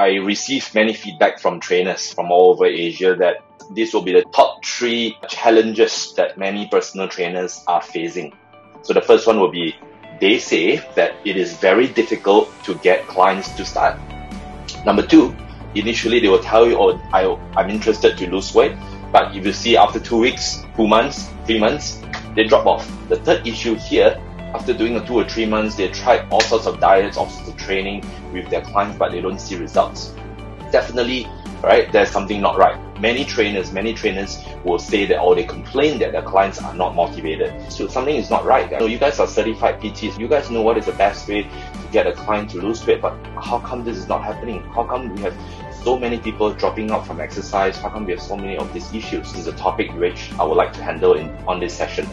I received many feedback from trainers from all over Asia that this will be the top three challenges that many personal trainers are facing. So the first one will be they say that it is very difficult to get clients to start. Number two, initially they will tell you, oh, I, I'm interested to lose weight. But if you see after two weeks, two months, three months, they drop off. The third issue here, after doing a two or three months, they tried all sorts of diets, all sorts of training with their clients, but they don't see results. Definitely, right, there's something not right. Many trainers, many trainers will say that or they complain that their clients are not motivated. So something is not right. So you guys are certified PTs. You guys know what is the best way to get a client to lose weight, but how come this is not happening? How come we have so many people dropping out from exercise? How come we have so many of these issues? This is a topic which I would like to handle in on this session.